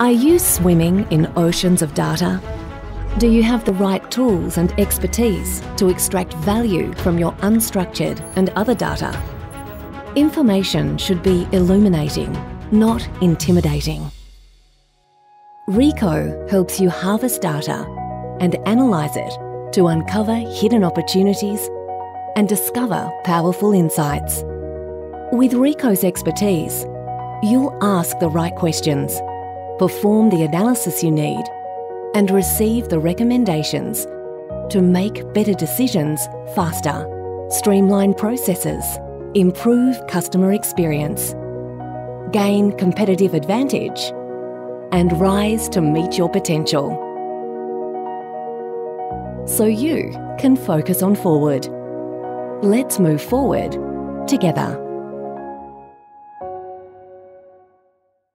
Are you swimming in oceans of data? Do you have the right tools and expertise to extract value from your unstructured and other data? Information should be illuminating, not intimidating. Ricoh helps you harvest data and analyse it to uncover hidden opportunities and discover powerful insights. With Ricoh's expertise, you'll ask the right questions, perform the analysis you need, and receive the recommendations to make better decisions faster, streamline processes, improve customer experience, gain competitive advantage, and rise to meet your potential. So you can focus on forward. Let's move forward together.